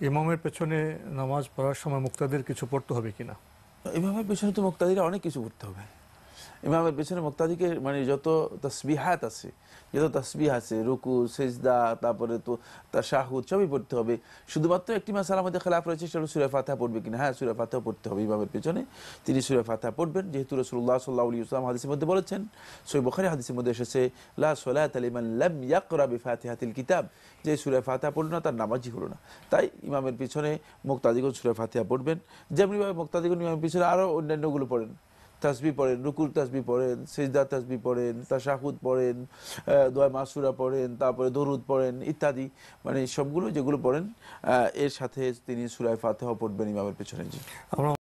ইমামের পেছনে নামাজ পড়ার সময় মুক্তাদের কিছু পড়তে হবে কিনা? ইমামের পেছনে তো মুক্তাদিরা অনেক কিছু পড়তে হবে। ইমামের পেছনে মুক্তাদিকে মানে যত তসবিহাত আছে, যত তসবিহ আছে, রুকু, সেজদা, তারপরে তো তার শাহুদ সবই পড়তে হবে। শুধুমাত্র একটি মাসাল আমাদের খেলাফ রয়েছে, সেটা সুরে ফাতেহা পড়বে কিনা। হ্যাঁ সুরে ফাতেহা পড়তে হবে ইমামের পেছনে। তিনি সুরে ফাতেহা পড়বেন, যেহেতু রসুল্লাহ সাল্লাহ আলী ইসলাম হাদিসের মধ্যে বলেছেন সই বখারি হাদিসের মধ্যে এসেছে, লা সোলাত আলিমান লাম ইয়াকরা বিফাতিহাতিল কিতাব। যে সুরে ফাতেহা পড়ল না, তার নামাজই হলো না। তাই ইমামের পিছনে মুক্তাদিগণ সুরে ফাতেহা পড়বেন। যেমনিভাবে মুক্তাদিগণ ইমামের পিছনে আরও অন্যান্যগুলো পড়েন। তাসবি পড়েন, রুকুর তাসবি পড়েন সেজদা তাসবি পড়েন, তাশাহুদ পড়েন দোয়া মাসুরা পড়েন, তারপরে দরুদ পড়েন ইত্যাদি। মানে সবগুলো যেগুলো পড়েন এর সাথে তিনি সুরায় ফাতেহা পড়বেন ইমামের পেছনে। আমরা